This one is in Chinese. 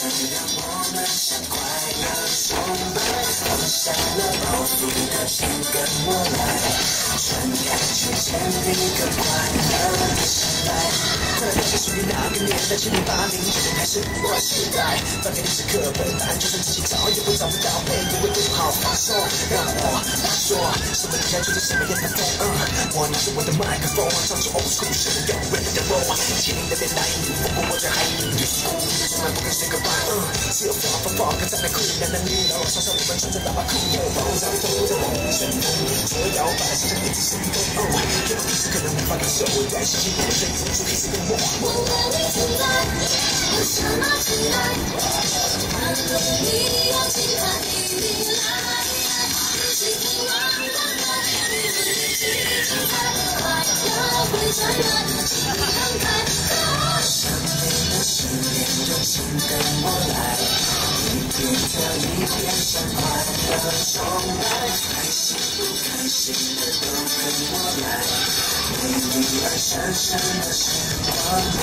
让我们向快乐崇拜放下了包袱的请跟我来传开去建立个快乐的时代快乐到底属于那个年代七零八零还是我时代翻开你史课本就算自己找也会找不到背也会不好放松让我说什么底下吹什么样的风 uh 我拿着我的麦克风唱出 old school show 的 roll 的我最爱你从来不肯谁 goodbye uh 只有放放放克才酷男的女老老少少我们穿着喇叭裤 yo 爆炸在望春风左摇摆上一直神功最后一次可能无法感受但相信我们可以出黑色的存在什么期待会传染，请你慷慨的，伤你的心，连着，请跟我来，一天跳一遍，向快乐崇拜，开心不开心的都跟我来，为你而产生的时光。